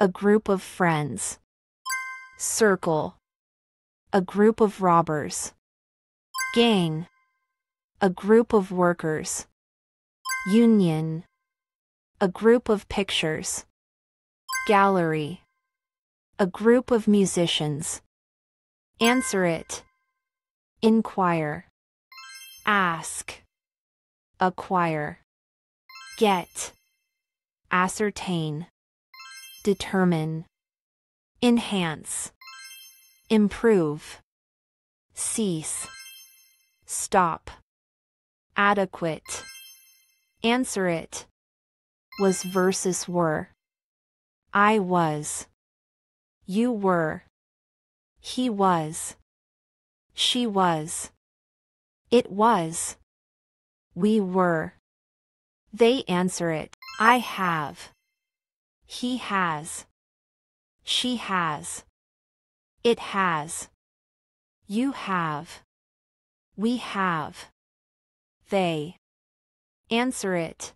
A group of friends. Circle. A group of robbers. Gang. A group of workers. Union. A group of pictures. Gallery. A group of musicians. Answer it. Inquire. Ask. Acquire. Get. Ascertain. Determine. Enhance. Improve. Cease. Stop. Adequate. Answer it. Was versus were. I was. You were. He was. She was. It was. We were. They answer it. I have. He has. She has. It has. You have. We have. They. Answer it.